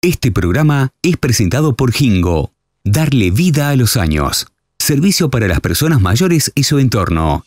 Este programa es presentado por Jingo. Darle vida a los años. Servicio para las personas mayores y su entorno.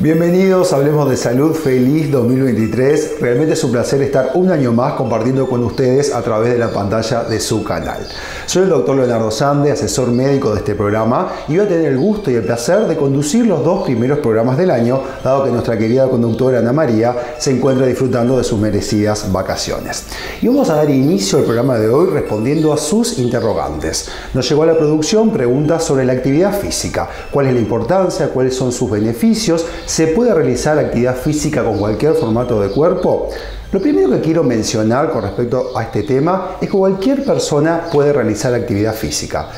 Bienvenidos, hablemos de salud, feliz 2023. Realmente es un placer estar un año más compartiendo con ustedes a través de la pantalla de su canal. Soy el doctor Leonardo Sande, asesor médico de este programa, y voy a tener el gusto y el placer de conducir los dos primeros programas del año, dado que nuestra querida conductora Ana María se encuentra disfrutando de sus merecidas vacaciones. Y vamos a dar inicio al programa de hoy respondiendo a sus interrogantes. Nos llegó a la producción preguntas sobre la actividad física, cuál es la importancia, cuáles son sus beneficios, ¿Se puede realizar actividad física con cualquier formato de cuerpo? Lo primero que quiero mencionar con respecto a este tema es que cualquier persona puede realizar actividad física.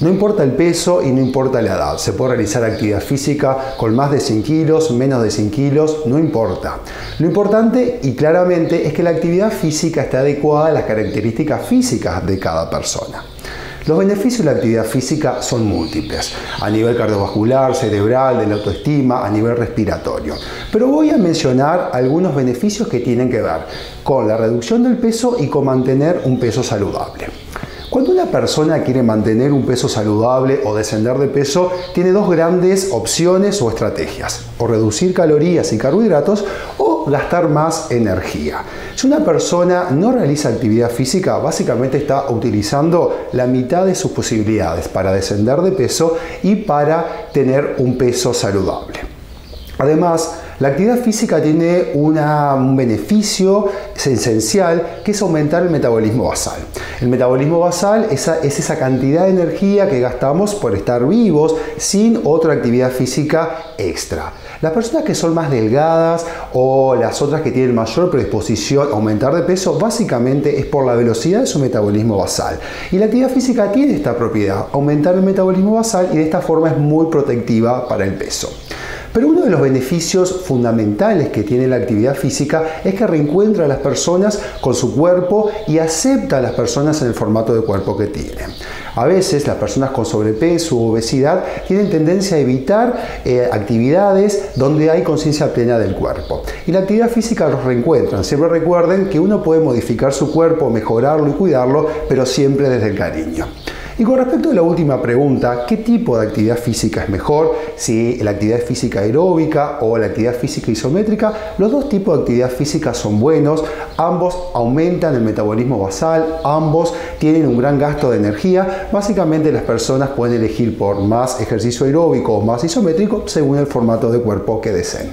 No importa el peso y no importa la edad, se puede realizar actividad física con más de 100 kilos, menos de 100 kilos, no importa. Lo importante y claramente es que la actividad física esté adecuada a las características físicas de cada persona. Los beneficios de la actividad física son múltiples, a nivel cardiovascular, cerebral, de la autoestima, a nivel respiratorio. Pero voy a mencionar algunos beneficios que tienen que ver con la reducción del peso y con mantener un peso saludable. Cuando una persona quiere mantener un peso saludable o descender de peso, tiene dos grandes opciones o estrategias, o reducir calorías y carbohidratos gastar más energía. Si una persona no realiza actividad física, básicamente está utilizando la mitad de sus posibilidades para descender de peso y para tener un peso saludable. Además, la actividad física tiene un beneficio esencial que es aumentar el metabolismo basal. El metabolismo basal es esa cantidad de energía que gastamos por estar vivos sin otra actividad física extra. Las personas que son más delgadas o las otras que tienen mayor predisposición a aumentar de peso, básicamente es por la velocidad de su metabolismo basal. Y la actividad física tiene esta propiedad, aumentar el metabolismo basal y de esta forma es muy protectiva para el peso. Pero uno de los beneficios fundamentales que tiene la actividad física es que reencuentra a las personas con su cuerpo y acepta a las personas en el formato de cuerpo que tienen. A veces las personas con sobrepeso u obesidad tienen tendencia a evitar eh, actividades donde hay conciencia plena del cuerpo. Y la actividad física los reencuentra. Siempre recuerden que uno puede modificar su cuerpo, mejorarlo y cuidarlo, pero siempre desde el cariño. Y con respecto a la última pregunta, ¿qué tipo de actividad física es mejor? Si la actividad física aeróbica o la actividad física isométrica, los dos tipos de actividad física son buenos, ambos aumentan el metabolismo basal, ambos tienen un gran gasto de energía, básicamente las personas pueden elegir por más ejercicio aeróbico o más isométrico según el formato de cuerpo que deseen.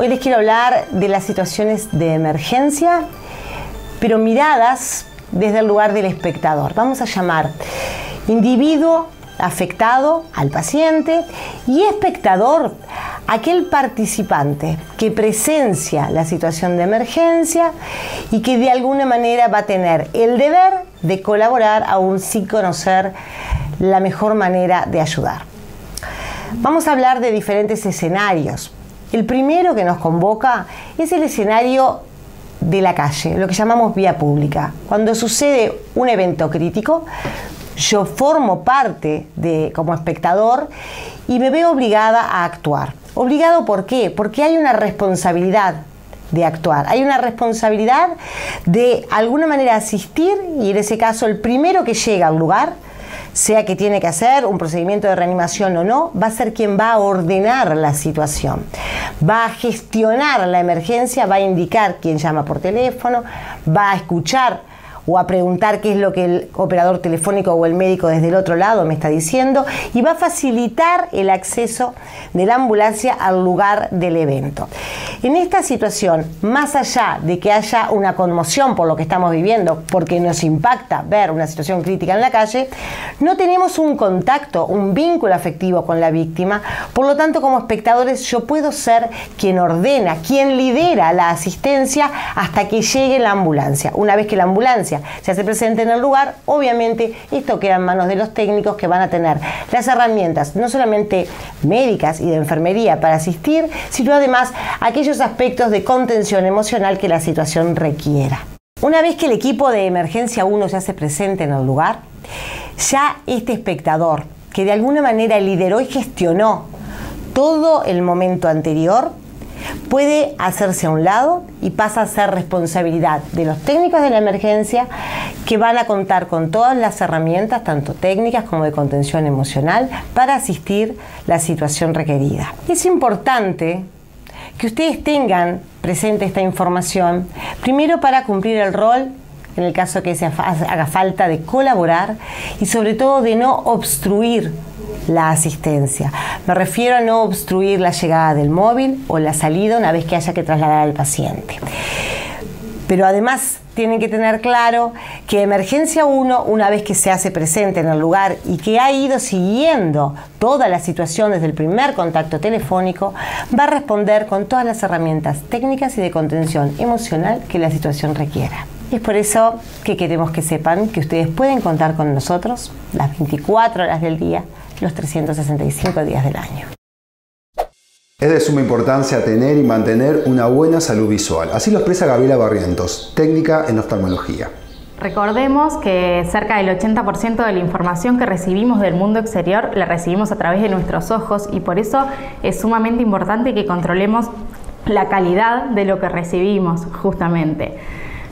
Hoy les quiero hablar de las situaciones de emergencia, pero miradas desde el lugar del espectador. Vamos a llamar individuo afectado al paciente y espectador aquel participante que presencia la situación de emergencia y que de alguna manera va a tener el deber de colaborar aún sin conocer la mejor manera de ayudar. Vamos a hablar de diferentes escenarios. El primero que nos convoca es el escenario de la calle, lo que llamamos vía pública. Cuando sucede un evento crítico, yo formo parte de como espectador y me veo obligada a actuar. ¿Obligado por qué? Porque hay una responsabilidad de actuar. Hay una responsabilidad de alguna manera asistir y en ese caso el primero que llega al lugar sea que tiene que hacer un procedimiento de reanimación o no, va a ser quien va a ordenar la situación, va a gestionar la emergencia, va a indicar quién llama por teléfono, va a escuchar o a preguntar qué es lo que el operador telefónico o el médico desde el otro lado me está diciendo y va a facilitar el acceso de la ambulancia al lugar del evento. En esta situación, más allá de que haya una conmoción por lo que estamos viviendo, porque nos impacta ver una situación crítica en la calle, no tenemos un contacto, un vínculo afectivo con la víctima, por lo tanto como espectadores yo puedo ser quien ordena, quien lidera la asistencia hasta que llegue la ambulancia. Una vez que la ambulancia se hace presente en el lugar, obviamente esto queda en manos de los técnicos que van a tener las herramientas, no solamente médicas y de enfermería para asistir, sino además aquellos aspectos de contención emocional que la situación requiera. Una vez que el equipo de emergencia 1 se hace presente en el lugar, ya este espectador que de alguna manera lideró y gestionó todo el momento anterior, puede hacerse a un lado y pasa a ser responsabilidad de los técnicos de la emergencia que van a contar con todas las herramientas, tanto técnicas como de contención emocional, para asistir la situación requerida. Es importante que ustedes tengan presente esta información, primero para cumplir el rol en el caso que se haga falta de colaborar y sobre todo de no obstruir la asistencia. Me refiero a no obstruir la llegada del móvil o la salida una vez que haya que trasladar al paciente. Pero además tienen que tener claro que Emergencia 1, una vez que se hace presente en el lugar y que ha ido siguiendo toda la situación desde el primer contacto telefónico, va a responder con todas las herramientas técnicas y de contención emocional que la situación requiera. Y es por eso que queremos que sepan que ustedes pueden contar con nosotros las 24 horas del día, los 365 días del año. Es de suma importancia tener y mantener una buena salud visual. Así lo expresa Gabriela Barrientos, técnica en oftalmología. Recordemos que cerca del 80% de la información que recibimos del mundo exterior la recibimos a través de nuestros ojos y por eso es sumamente importante que controlemos la calidad de lo que recibimos justamente.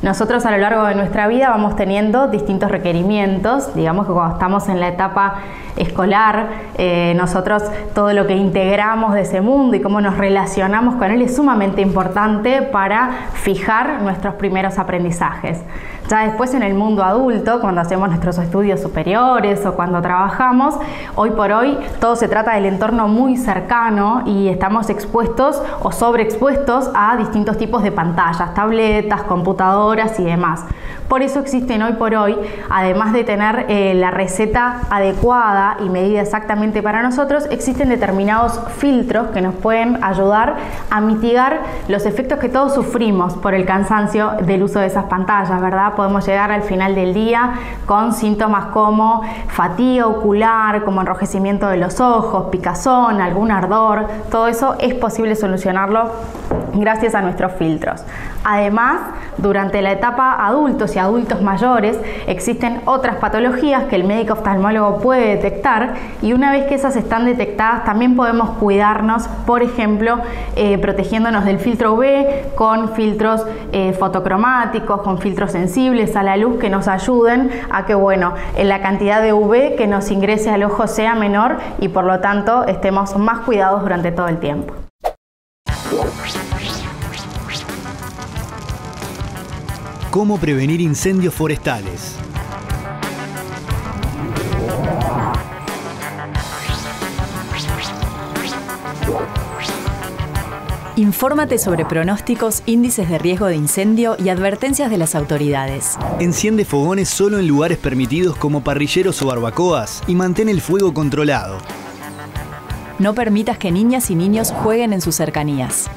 Nosotros a lo largo de nuestra vida vamos teniendo distintos requerimientos, digamos que cuando estamos en la etapa escolar, eh, nosotros todo lo que integramos de ese mundo y cómo nos relacionamos con él es sumamente importante para fijar nuestros primeros aprendizajes. Ya después en el mundo adulto, cuando hacemos nuestros estudios superiores o cuando trabajamos, hoy por hoy todo se trata del entorno muy cercano y estamos expuestos o sobreexpuestos a distintos tipos de pantallas, tabletas, computadoras y demás. Por eso existen hoy por hoy, además de tener eh, la receta adecuada y medida exactamente para nosotros, existen determinados filtros que nos pueden ayudar a mitigar los efectos que todos sufrimos por el cansancio del uso de esas pantallas, ¿verdad? Podemos llegar al final del día con síntomas como fatiga ocular, como enrojecimiento de los ojos, picazón, algún ardor, todo eso es posible solucionarlo gracias a nuestros filtros. Además, durante la etapa adultos y adultos mayores existen otras patologías que el médico oftalmólogo puede detectar y una vez que esas están detectadas también podemos cuidarnos, por ejemplo, eh, protegiéndonos del filtro UV con filtros eh, fotocromáticos, con filtros sensibles a la luz que nos ayuden a que, bueno, en la cantidad de UV que nos ingrese al ojo sea menor y por lo tanto estemos más cuidados durante todo el tiempo. ¿Cómo prevenir incendios forestales? Infórmate sobre pronósticos, índices de riesgo de incendio y advertencias de las autoridades. Enciende fogones solo en lugares permitidos como parrilleros o barbacoas y mantén el fuego controlado. No permitas que niñas y niños jueguen en sus cercanías.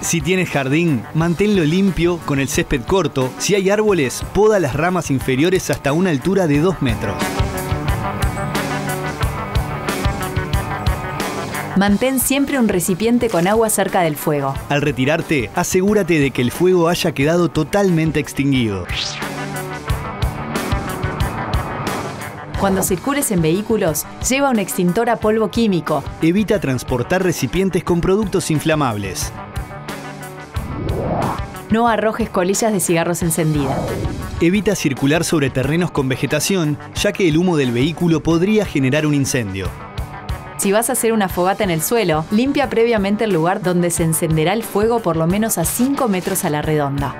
Si tienes jardín, manténlo limpio con el césped corto. Si hay árboles, poda las ramas inferiores hasta una altura de 2 metros. Mantén siempre un recipiente con agua cerca del fuego. Al retirarte, asegúrate de que el fuego haya quedado totalmente extinguido. Cuando circules en vehículos, lleva un extintor a polvo químico. Evita transportar recipientes con productos inflamables. No arrojes colillas de cigarros encendidas. Evita circular sobre terrenos con vegetación, ya que el humo del vehículo podría generar un incendio. Si vas a hacer una fogata en el suelo, limpia previamente el lugar donde se encenderá el fuego por lo menos a 5 metros a la redonda.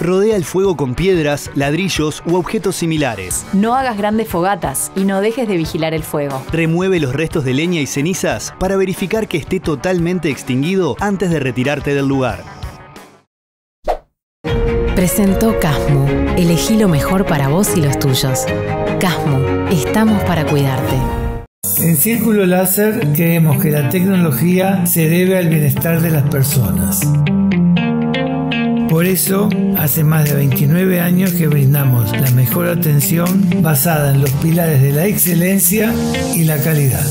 Rodea el fuego con piedras, ladrillos u objetos similares. No hagas grandes fogatas y no dejes de vigilar el fuego. Remueve los restos de leña y cenizas para verificar que esté totalmente extinguido antes de retirarte del lugar. Presentó Casmo. Elegí lo mejor para vos y los tuyos. Casmo, estamos para cuidarte. En Círculo Láser creemos que la tecnología se debe al bienestar de las personas. Por eso, hace más de 29 años que brindamos la mejor atención basada en los pilares de la excelencia y la calidad.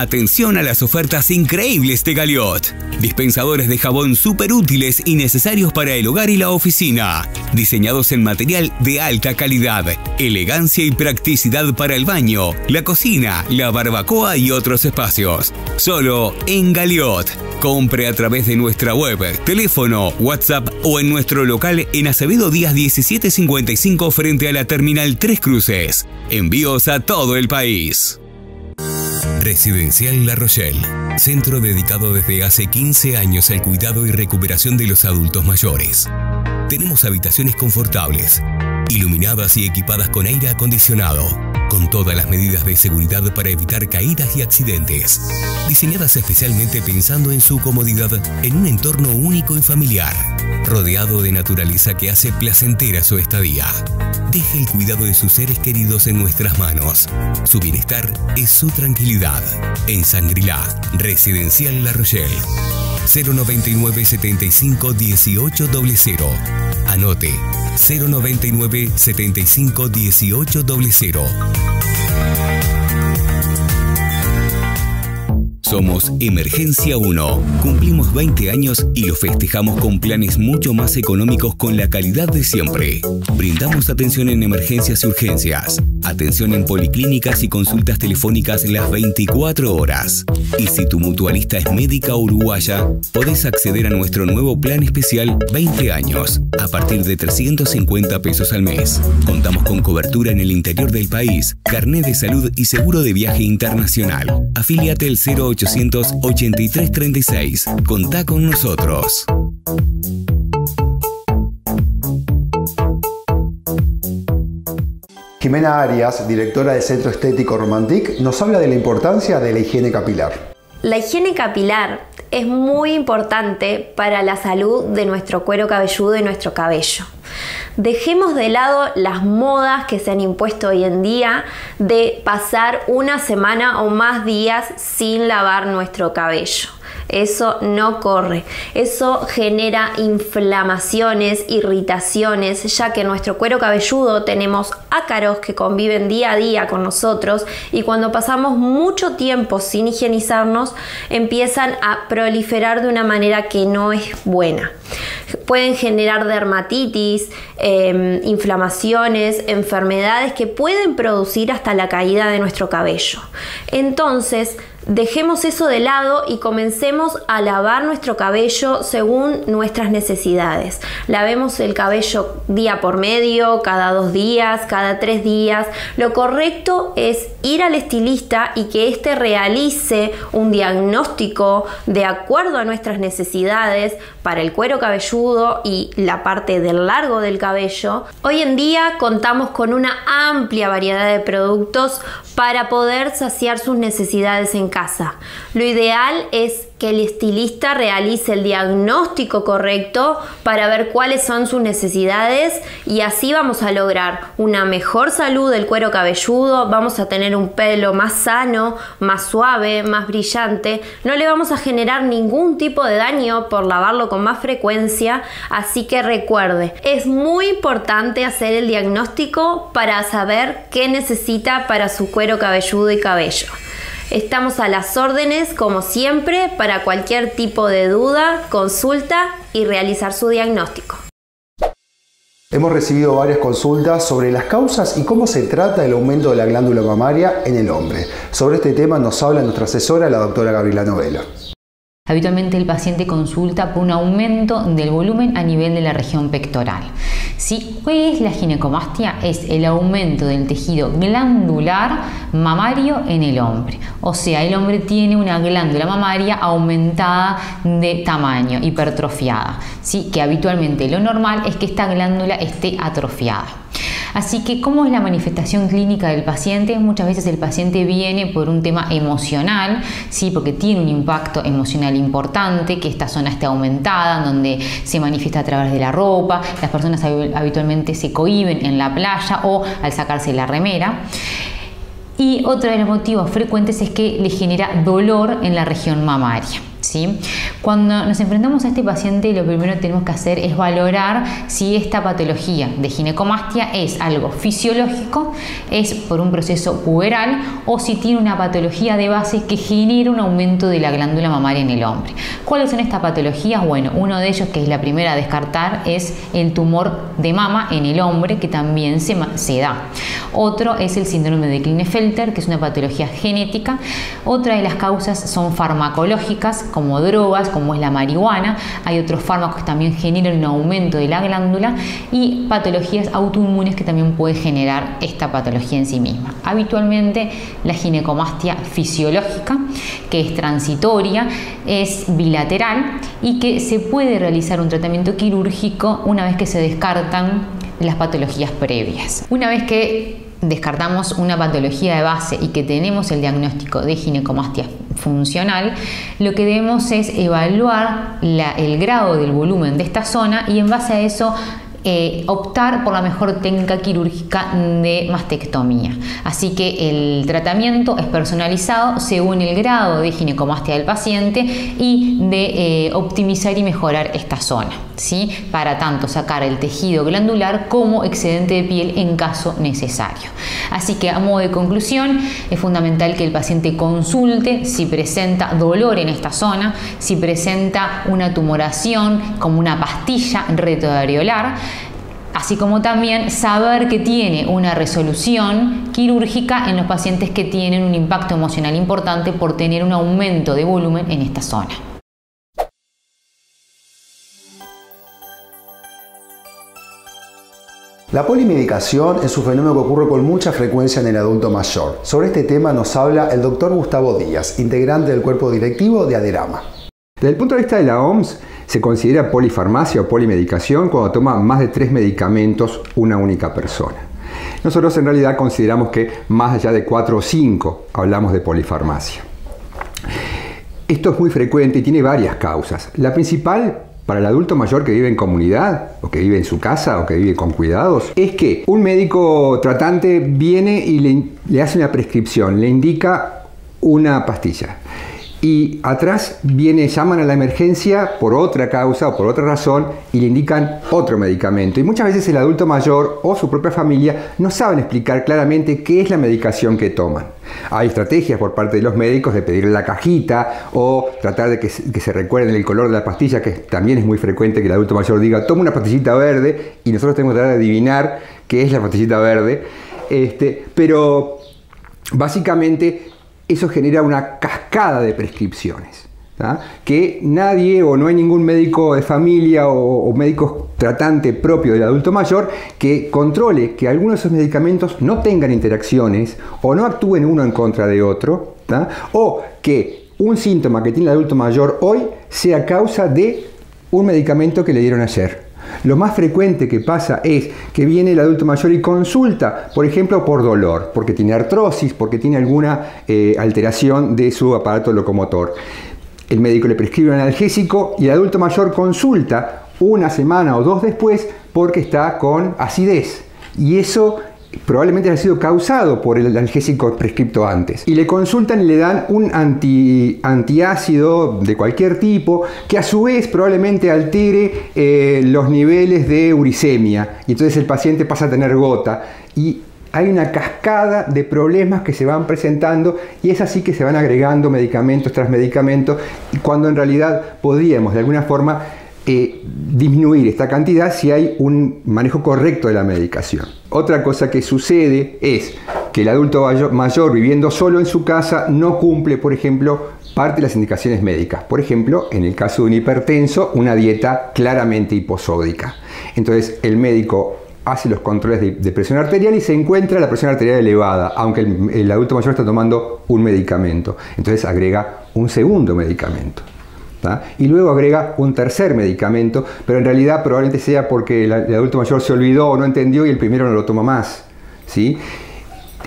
Atención a las ofertas increíbles de Galiot. Dispensadores de jabón súper útiles y necesarios para el hogar y la oficina. Diseñados en material de alta calidad, elegancia y practicidad para el baño, la cocina, la barbacoa y otros espacios. Solo en Galiot. Compre a través de nuestra web, teléfono, WhatsApp o en nuestro local en Acevedo Díaz 1755 frente a la Terminal Tres Cruces. Envíos a todo el país. Residencial La Rochelle, centro dedicado desde hace 15 años al cuidado y recuperación de los adultos mayores. Tenemos habitaciones confortables, iluminadas y equipadas con aire acondicionado, con todas las medidas de seguridad para evitar caídas y accidentes. Diseñadas especialmente pensando en su comodidad en un entorno único y familiar, rodeado de naturaleza que hace placentera su estadía. Deje el cuidado de sus seres queridos en nuestras manos. Su bienestar es su tranquilidad. En Sangrilá, Residencial La Rochelle. 099 75 18 00. Anote 099 75 18 Somos Emergencia 1. Cumplimos 20 años y lo festejamos con planes mucho más económicos con la calidad de siempre. Brindamos atención en emergencias y urgencias, atención en policlínicas y consultas telefónicas las 24 horas. Y si tu mutualista es médica uruguaya, podés acceder a nuestro nuevo plan especial 20 años, a partir de 350 pesos al mes. Contamos con cobertura en el interior del país, carnet de salud y seguro de viaje internacional. Afíliate el 08 883 36. Contá con nosotros. Jimena Arias, directora del Centro Estético Romantic, nos habla de la importancia de la higiene capilar. La higiene capilar es muy importante para la salud de nuestro cuero cabelludo y nuestro cabello. Dejemos de lado las modas que se han impuesto hoy en día de pasar una semana o más días sin lavar nuestro cabello. Eso no corre. Eso genera inflamaciones, irritaciones, ya que en nuestro cuero cabelludo tenemos ácaros que conviven día a día con nosotros y cuando pasamos mucho tiempo sin higienizarnos empiezan a proliferar de una manera que no es buena. Pueden generar dermatitis, em, inflamaciones, enfermedades que pueden producir hasta la caída de nuestro cabello. Entonces, Dejemos eso de lado y comencemos a lavar nuestro cabello según nuestras necesidades. Lavemos el cabello día por medio, cada dos días, cada tres días. Lo correcto es ir al estilista y que éste realice un diagnóstico de acuerdo a nuestras necesidades para el cuero cabelludo y la parte del largo del cabello. Hoy en día contamos con una amplia variedad de productos para poder saciar sus necesidades en casa. Lo ideal es que el estilista realice el diagnóstico correcto para ver cuáles son sus necesidades y así vamos a lograr una mejor salud del cuero cabelludo, vamos a tener un pelo más sano, más suave, más brillante, no le vamos a generar ningún tipo de daño por lavarlo con más frecuencia, así que recuerde, es muy importante hacer el diagnóstico para saber qué necesita para su cuero cabelludo y cabello. Estamos a las órdenes, como siempre, para cualquier tipo de duda, consulta y realizar su diagnóstico. Hemos recibido varias consultas sobre las causas y cómo se trata el aumento de la glándula mamaria en el hombre. Sobre este tema nos habla nuestra asesora, la doctora Gabriela Novelo. Habitualmente el paciente consulta por un aumento del volumen a nivel de la región pectoral. ¿Sí? ¿Qué es la ginecomastia? Es el aumento del tejido glandular mamario en el hombre. O sea, el hombre tiene una glándula mamaria aumentada de tamaño, hipertrofiada. ¿sí? Que habitualmente lo normal es que esta glándula esté atrofiada. Así que, ¿cómo es la manifestación clínica del paciente? Muchas veces el paciente viene por un tema emocional, ¿sí? porque tiene un impacto emocional importante, que esta zona esté aumentada, donde se manifiesta a través de la ropa, las personas habitualmente se cohiben en la playa o al sacarse la remera. Y otro de los motivos frecuentes es que le genera dolor en la región mamaria. Cuando nos enfrentamos a este paciente, lo primero que tenemos que hacer es valorar si esta patología de ginecomastia es algo fisiológico, es por un proceso puberal o si tiene una patología de base que genera un aumento de la glándula mamaria en el hombre. ¿Cuáles son estas patologías? Bueno, uno de ellos, que es la primera a descartar, es el tumor de mama en el hombre, que también se, da. Otro es el síndrome de Klinefelter, que es una patología genética. Otra de las causas son farmacológicas, como drogas, como es la marihuana. Hay otros fármacos que también generan un aumento de la glándula y patologías autoinmunes que también puede generar esta patología en sí misma. Habitualmente la ginecomastia fisiológica, que es transitoria, es bilateral y que se puede realizar un tratamiento quirúrgico una vez que se descartan las patologías previas. Una vez que descartamos una patología de base y que tenemos el diagnóstico de ginecomastia funcional, lo que debemos es evaluar el grado del volumen de esta zona y en base a eso eh, optar por la mejor técnica quirúrgica de mastectomía. Así que el tratamiento es personalizado según el grado de ginecomastia del paciente y de eh, optimizar y mejorar esta zona, ¿sí? para tanto sacar el tejido glandular como excedente de piel en caso necesario. Así que a modo de conclusión, es fundamental que el paciente consulte si presenta dolor en esta zona, si presenta una tumoración como una pastilla retroareolar, así como también saber que tiene una resolución quirúrgica en los pacientes que tienen un impacto emocional importante por tener un aumento de volumen en esta zona. La polimedicación es un fenómeno que ocurre con mucha frecuencia en el adulto mayor. Sobre este tema nos habla el doctor Gustavo Díaz, integrante del cuerpo directivo de Aderama. Desde el punto de vista de la OMS, se considera polifarmacia o polimedicación cuando toma más de tres medicamentos una única persona. Nosotros en realidad consideramos que más allá de cuatro o cinco hablamos de polifarmacia. Esto es muy frecuente y tiene varias causas. La principal para el adulto mayor que vive en comunidad o que vive en su casa o que vive con cuidados es que un médico tratante viene y le, hace una prescripción, le indica una pastilla y atrás viene, llaman a la emergencia por otra causa o por otra razón y le indican otro medicamento. Y muchas veces el adulto mayor o su propia familia no saben explicar claramente qué es la medicación que toman. Hay estrategias por parte de los médicos de pedirle la cajita o tratar de que, se recuerden el color de la pastilla, que también es muy frecuente que el adulto mayor diga, toma una pastillita verde y nosotros tenemos que adivinar qué es la pastillita verde. Este, pero básicamente eso genera una cascada de prescripciones. que nadie o no hay ningún médico de familia o, médico tratante propio del adulto mayor que controle que algunos de esos medicamentos no tengan interacciones o no actúen uno en contra de otro, o que un síntoma que tiene el adulto mayor hoy sea causa de un medicamento que le dieron ayer. Lo más frecuente que pasa es que viene el adulto mayor y consulta, por ejemplo, por dolor, porque tiene artrosis, porque tiene alguna eh, alteración de su aparato locomotor. El médico le prescribe un analgésico y el adulto mayor consulta una semana o dos después porque está con acidez. Y eso probablemente haya sido causado por el analgésico prescripto antes. Y le consultan y le dan un anti, antiácido de cualquier tipo que a su vez probablemente altere eh, los niveles de uricemia. Y entonces el paciente pasa a tener gota. Y hay una cascada de problemas que se van presentando y es así que se van agregando medicamentos tras medicamentos cuando en realidad podríamos de alguna forma disminuir esta cantidad si hay un manejo correcto de la medicación. Otra cosa que sucede es que el adulto mayor, viviendo solo en su casa no cumple, por ejemplo, parte de las indicaciones médicas. Por ejemplo, en el caso de un hipertenso, una dieta claramente hiposódica. Entonces, el médico hace los controles de, presión arterial y se encuentra la presión arterial elevada, aunque el adulto mayor está tomando un medicamento. Entonces agrega un segundo medicamento. Y luego agrega un tercer medicamento, pero en realidad probablemente sea porque el, adulto mayor se olvidó o no entendió y el primero no lo toma más. ¿sí?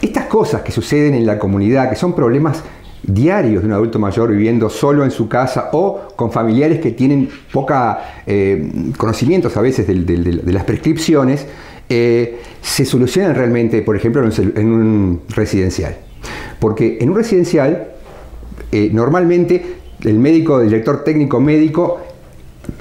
Estas cosas que suceden en la comunidad, que son problemas diarios de un adulto mayor viviendo solo en su casa o con familiares que tienen poca eh, conocimientos a veces de, las prescripciones, eh, se solucionan realmente, por ejemplo, en un, residencial. Porque en un residencial, eh, normalmente el médico, el director técnico médico,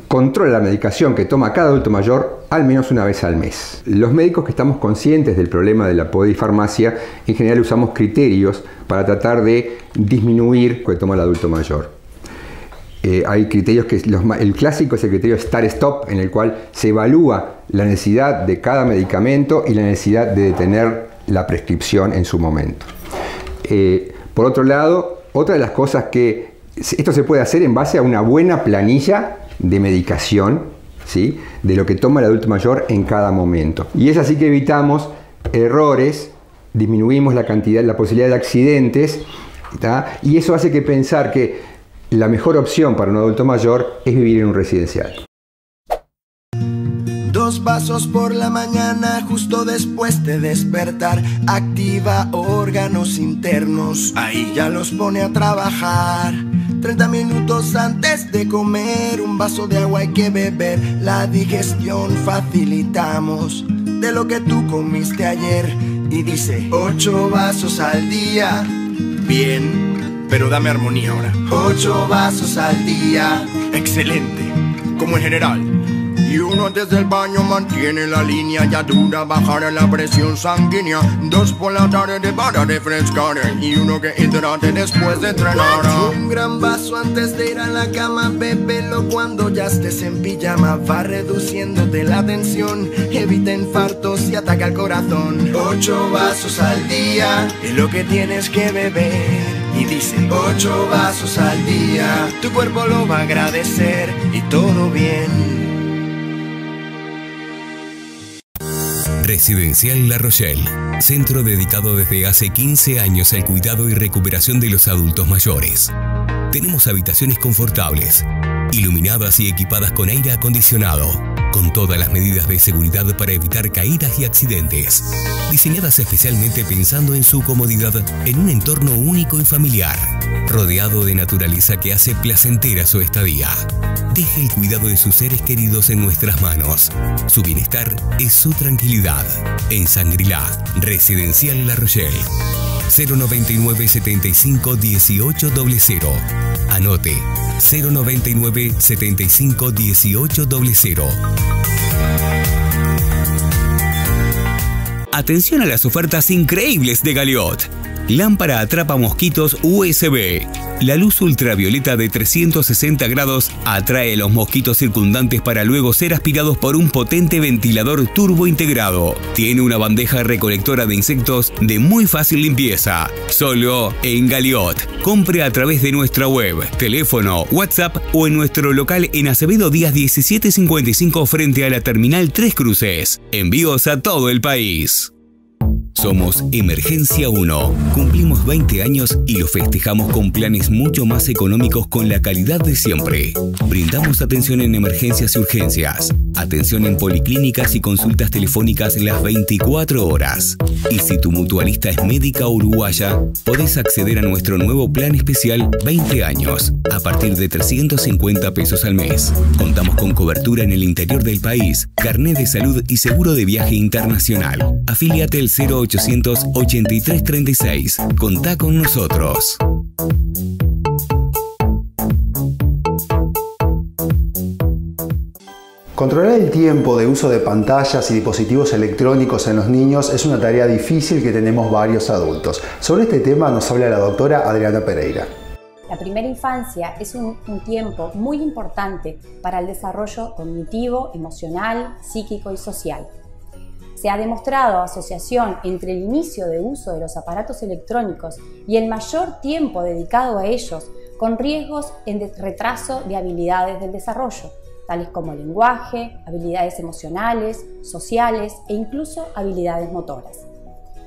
controla la medicación que toma cada adulto mayor al menos una vez al mes. Los médicos que estamos conscientes del problema de la podifarmacia, en general usamos criterios para tratar de disminuir lo que toma el adulto mayor. Eh, hay criterios que el clásico es el criterio start-stop, en el cual se evalúa la necesidad de cada medicamento y la necesidad de detener la prescripción en su momento. Eh, por otro lado, otra de las cosas que esto se puede hacer en base a una buena planilla de medicación, ¿sí? de lo que toma el adulto mayor en cada momento. Y es así que evitamos errores, disminuimos la cantidad, la posibilidad de accidentes, y eso hace que pensar que la mejor opción para un adulto mayor es vivir en un residencial. Dos vasos por la mañana justo después de despertar. Activa órganos internos, ahí ya los pone a trabajar. 30 minutos antes de comer, un vaso de agua hay que beber. La digestión facilitamos de lo que tú comiste ayer. Y dice, 8 vasos al día. Bien, pero dame armonía ahora. 8 vasos al día. Excelente, como en general. Y uno desde el baño mantiene la línea ya dura bajar la presión sanguínea. Dos por la tarde para refrescar y uno que hidrate después de entrenar. Un gran vaso antes de ir a la cama, bébelo cuando ya estés en pijama. Va reduciéndote la tensión, evita infartos y ataca el corazón. Ocho vasos al día es lo que tienes que beber. Y dice ocho vasos al día, tu cuerpo lo va a agradecer y todo bien. Residencial La Rochelle, centro dedicado desde hace 15 años al cuidado y recuperación de los adultos mayores. Tenemos habitaciones confortables, iluminadas y equipadas con aire acondicionado con todas las medidas de seguridad para evitar caídas y accidentes, diseñadas especialmente pensando en su comodidad en un entorno único y familiar, rodeado de naturaleza que hace placentera su estadía. Deje el cuidado de sus seres queridos en nuestras manos. Su bienestar es su tranquilidad. En Sangrilá, Residencial La Rochelle. 099 75 18 00. Anote 099 75 18 00. Atención a las ofertas increíbles de Galiot. Lámpara atrapa mosquitos USB la luz ultravioleta de 360 grados atrae los mosquitos circundantes para luego ser aspirados por un potente ventilador turbo integrado. Tiene una bandeja recolectora de insectos de muy fácil limpieza. Solo en Galiot. Compre a través de nuestra web, teléfono, WhatsApp o en nuestro local en Acevedo Díaz 1755 frente a la Terminal Tres Cruces. Envíos a todo el país. Somos Emergencia 1. Cumplimos 20 años y lo festejamos con planes mucho más económicos con la calidad de siempre. Brindamos atención en emergencias y urgencias, atención en policlínicas y consultas telefónicas las 24 horas. Y si tu mutualista es médica uruguaya, podés acceder a nuestro nuevo plan especial 20 años, a partir de 350 pesos al mes. Contamos con cobertura en el interior del país, carnet de salud y seguro de viaje internacional. Afíliate el 0 883 36. Contá con nosotros. Controlar el tiempo de uso de pantallas y dispositivos electrónicos en los niños es una tarea difícil que tenemos varios adultos. Sobre este tema nos habla la doctora Adriana Pereira. La primera infancia es un, un, tiempo muy importante para el desarrollo cognitivo, emocional, psíquico y social se ha demostrado asociación entre el inicio de uso de los aparatos electrónicos y el mayor tiempo dedicado a ellos con riesgos en retraso de habilidades del desarrollo, tales como lenguaje, habilidades emocionales, sociales e incluso habilidades motoras.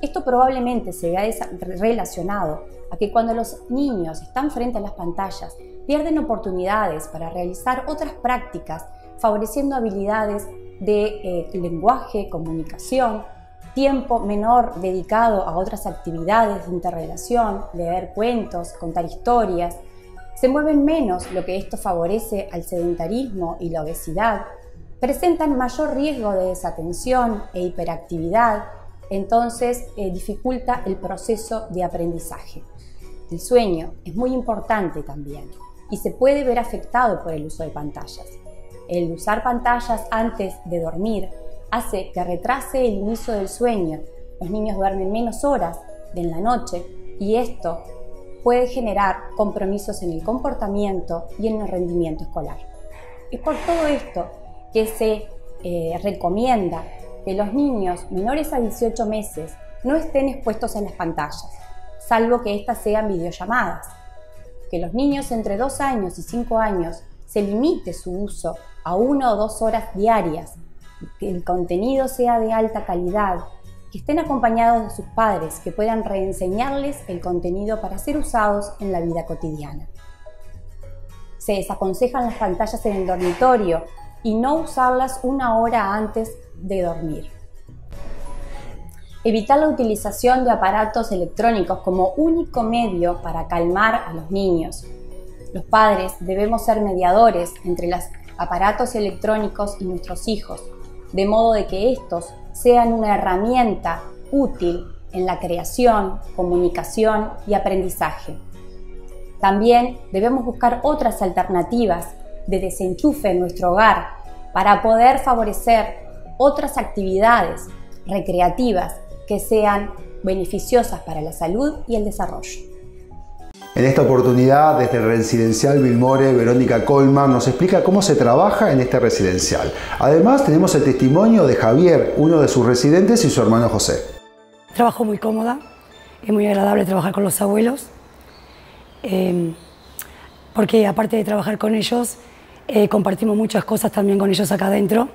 Esto probablemente se vea relacionado a que cuando los niños están frente a las pantallas pierden oportunidades para realizar otras prácticas, favoreciendo habilidades de eh, lenguaje, comunicación, tiempo menor dedicado a otras actividades de interrelación, leer cuentos, contar historias. Se mueven menos, lo que esto favorece al sedentarismo y la obesidad. Presentan mayor riesgo de desatención e hiperactividad, entonces eh, dificulta el proceso de aprendizaje. El sueño es muy importante también y se puede ver afectado por el uso de pantallas. El usar pantallas antes de dormir hace que retrase el inicio del sueño. Los niños duermen menos horas de la noche y esto puede generar compromisos en el comportamiento y en el rendimiento escolar. Es por todo esto que se eh, recomienda que los niños menores a 18 meses no estén expuestos en las pantallas, salvo que éstas sean videollamadas. Que los niños entre 2 años y 5 años se limite su uso a una o dos horas diarias que el contenido sea de alta calidad, que estén acompañados de sus padres, que puedan reenseñarles el contenido para ser usados en la vida cotidiana. Se desaconsejan las pantallas en el dormitorio y no usarlas una hora antes de dormir. Evitar la utilización de aparatos electrónicos como único medio para calmar a los niños. Los padres debemos ser mediadores entre los aparatos electrónicos y nuestros hijos, de modo de que estos sean una herramienta útil en la creación, comunicación y aprendizaje. También debemos buscar otras alternativas de desenchufe en nuestro hogar para poder favorecer otras actividades recreativas que sean beneficiosas para la salud y el desarrollo. En esta oportunidad, desde el residencial Vilmore, Verónica Colman nos explica cómo se trabaja en este residencial. Además, tenemos el testimonio de Javier, uno de sus residentes, y su hermano José. Trabajo muy cómoda, es muy agradable trabajar con los abuelos, em, porque aparte de trabajar con ellos, eh, compartimos muchas cosas también con ellos acá adentro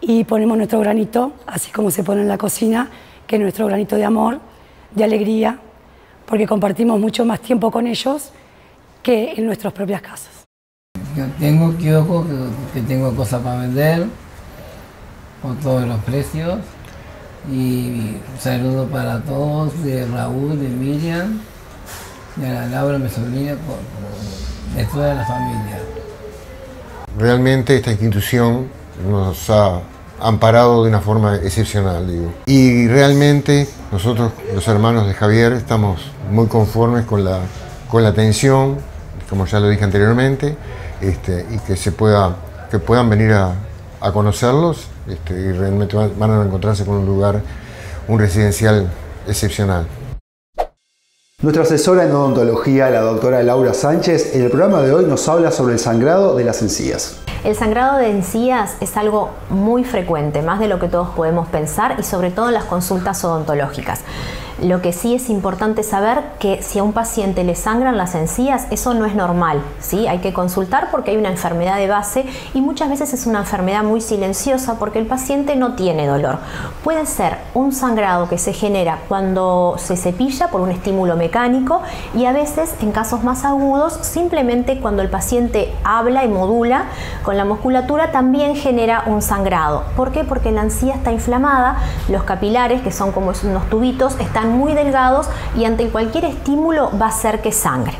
y ponemos nuestro granito, así como se pone en la cocina, que es nuestro granito de amor, de alegría, porque compartimos mucho más tiempo con ellos que en nuestras propias casas. Yo tengo kiosco que, tengo cosas para vender por todos los precios y saludo para todos de Raúl, de Miriam, de la Laura, mi sobrina, de toda la familia. Realmente esta institución nos ha amparado de una forma excepcional. Digo. Y realmente nosotros, los hermanos de Javier, estamos muy conformes con la, con la atención, como ya lo dije anteriormente, este, y que, se pueda, que puedan venir a, a conocerlos este, y realmente van a encontrarse con un lugar, un residencial excepcional. Nuestra asesora en odontología, la doctora Laura Sánchez, en el programa de hoy nos habla sobre el sangrado de las encías. El sangrado de encías es algo muy frecuente, más de lo que todos podemos pensar y sobre todo en las consultas odontológicas. Lo que sí es importante saber que si a un paciente le sangran las encías, eso no es normal, ¿sí? Hay que consultar porque hay una enfermedad de base y muchas veces es una enfermedad muy silenciosa porque el paciente no tiene dolor. Puede ser un sangrado que se genera cuando se cepilla por un estímulo mecánico y a veces en casos más agudos simplemente cuando el paciente habla y modula con la musculatura también genera un sangrado. ¿Por qué? Porque la encía está inflamada, los capilares que son como unos tubitos están muy delgados y ante cualquier estímulo va a hacer que sangre.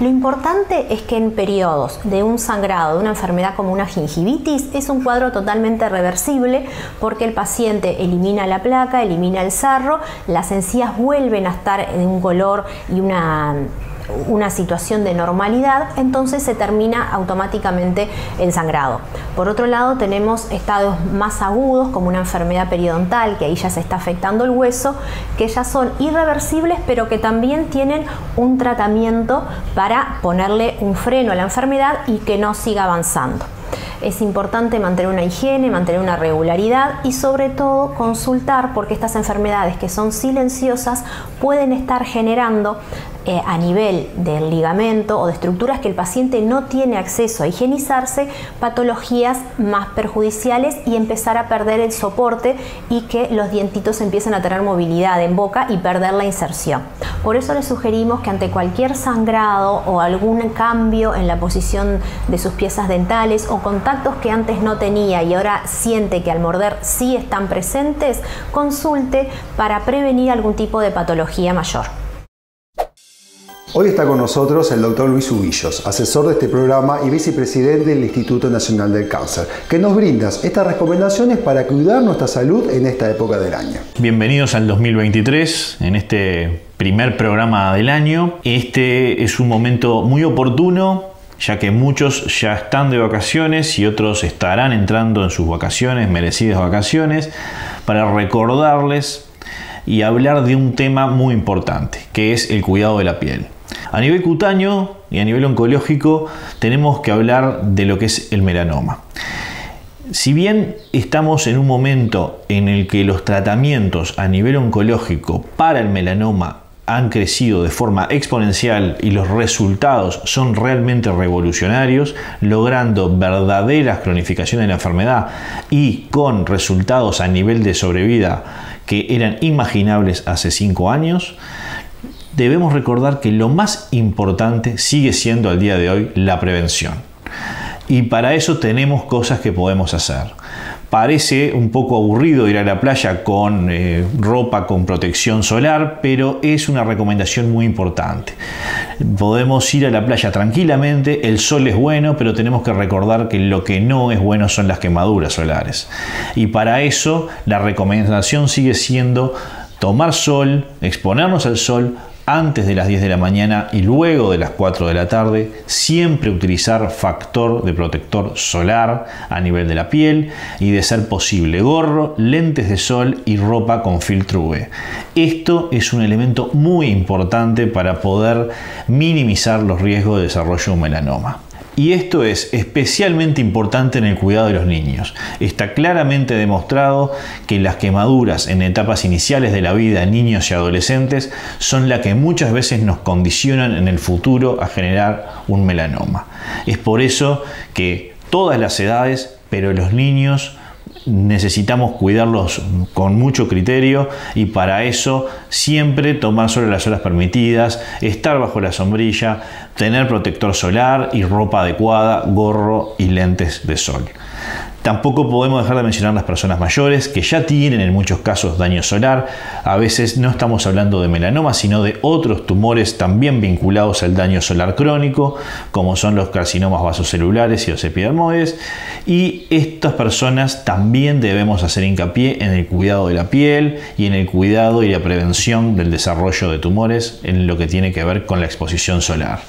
Lo importante es que en periodos de un sangrado, de una enfermedad como una gingivitis, es un cuadro totalmente reversible porque el paciente elimina la placa, elimina el sarro, las encías vuelven a estar en un color y una una situación de normalidad, entonces se termina automáticamente el sangrado. Por otro lado, tenemos estados más agudos como una enfermedad periodontal, que ahí ya se está afectando el hueso, que ya son irreversibles, pero que también tienen un tratamiento para ponerle un freno a la enfermedad y que no siga avanzando. Es importante mantener una higiene, mantener una regularidad y sobre todo consultar porque estas enfermedades que son silenciosas pueden estar generando eh, a nivel del ligamento o de estructuras que el paciente no tiene acceso a higienizarse, patologías más perjudiciales y empezar a perder el soporte y que los dientitos empiecen a tener movilidad en boca y perder la inserción. Por eso le sugerimos que ante cualquier sangrado o algún cambio en la posición de sus piezas dentales o contactos que antes no tenía y ahora siente que al morder sí están presentes, consulte para prevenir algún tipo de patología mayor. Hoy está con nosotros el doctor Luis Ubillos, asesor de este programa y vicepresidente del Instituto Nacional del Cáncer, que nos brindas estas recomendaciones para cuidar nuestra salud en esta época del año. Bienvenidos al 2023, en este primer programa del año. Este es un momento muy oportuno ya que muchos ya están de vacaciones y otros estarán entrando en sus vacaciones, merecidas vacaciones, para recordarles y hablar de un tema muy importante, que es el cuidado de la piel. A nivel cutáneo y a nivel oncológico tenemos que hablar de lo que es el melanoma. Si bien estamos en un momento en el que los tratamientos a nivel oncológico para el melanoma han crecido de forma exponencial y los resultados son realmente revolucionarios, logrando verdaderas cronificaciones de la enfermedad y con resultados a nivel de sobrevida que eran imaginables hace 5 años, debemos recordar que lo más importante sigue siendo al día de hoy la prevención. Y para eso tenemos cosas que podemos hacer. Parece un poco aburrido ir a la playa con eh, ropa con protección solar, pero es una recomendación muy importante. Podemos ir a la playa tranquilamente, el sol es bueno, pero tenemos que recordar que lo que no es bueno son las quemaduras solares. Y para eso la recomendación sigue siendo tomar sol, exponernos al sol, antes de las 10 de la mañana y luego de las 4 de la tarde, siempre utilizar factor de protector solar a nivel de la piel y de ser posible gorro, lentes de sol y ropa con filtro UV. Esto es un elemento muy importante para poder minimizar los riesgos de desarrollo de un melanoma. Y esto es especialmente importante en el cuidado de los niños. Está claramente demostrado que las quemaduras en etapas iniciales de la vida en niños y adolescentes son las que muchas veces nos condicionan en el futuro a generar un melanoma. Es por eso que todas las edades, pero los niños necesitamos cuidarlos con mucho criterio y para eso siempre tomar sobre las horas permitidas, estar bajo la sombrilla, tener protector solar y ropa adecuada, gorro y lentes de sol. Tampoco podemos dejar de mencionar las personas mayores que ya tienen en muchos casos daño solar. A veces no estamos hablando de melanoma, sino de otros tumores también vinculados al daño solar crónico, como son los carcinomas vasocelulares y los epidermoides. Y estas personas también debemos hacer hincapié en el cuidado de la piel y en el cuidado y la prevención del desarrollo de tumores en lo que tiene que ver con la exposición solar.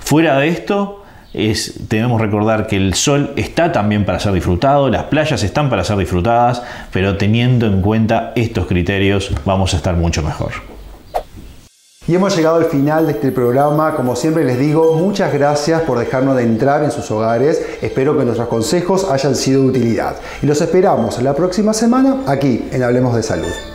Fuera de esto, es, debemos recordar que el sol está también para ser disfrutado, las playas están para ser disfrutadas, pero teniendo en cuenta estos criterios vamos a estar mucho mejor. Y hemos llegado al final de este programa. Como siempre les digo, muchas gracias por dejarnos de entrar en sus hogares. Espero que nuestros consejos hayan sido de utilidad. Y los esperamos la próxima semana aquí en Hablemos de Salud.